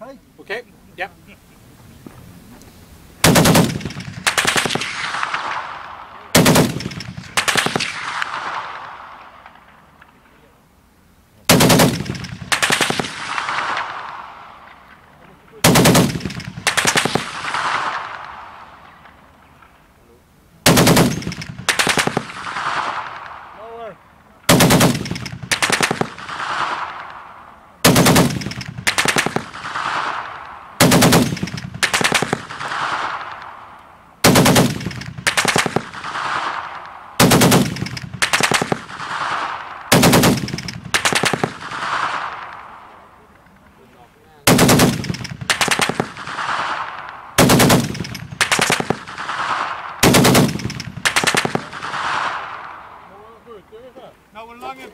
okay? Okay, yep. Aber lange